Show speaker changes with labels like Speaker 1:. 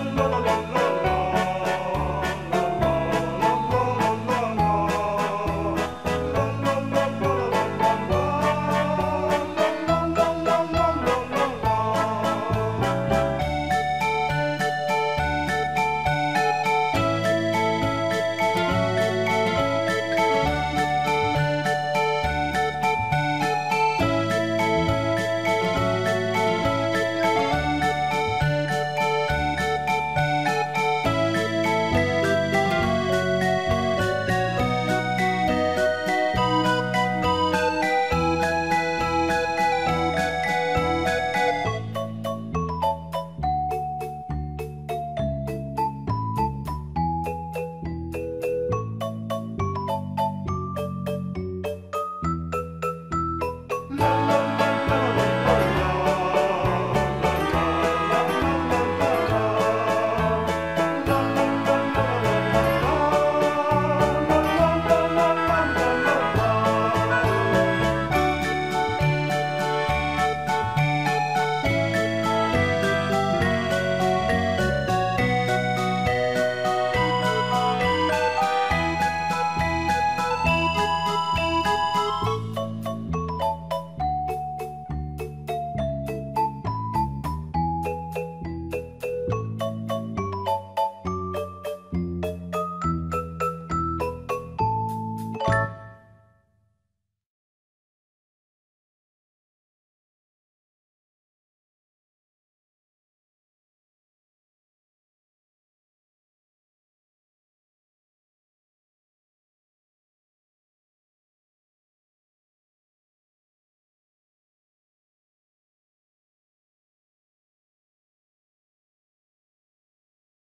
Speaker 1: remember